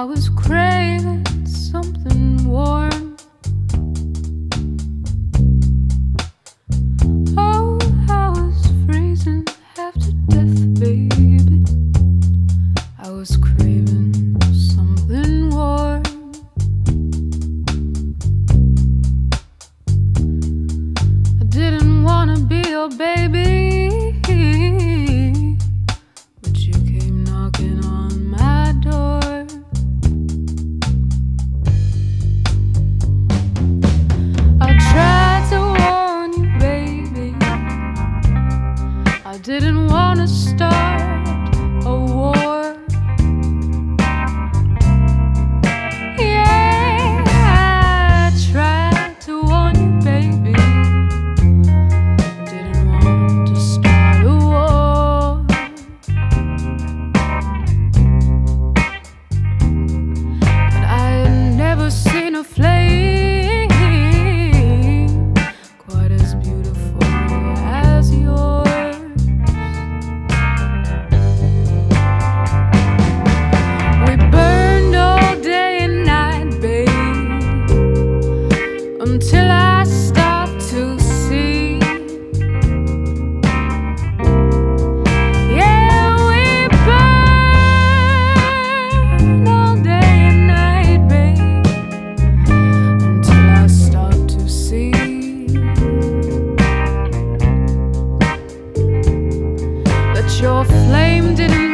I was craving something warm. Oh, I was freezing half to death, baby. I was craving something warm. I didn't wanna be your baby. didn't wanna start. name didn't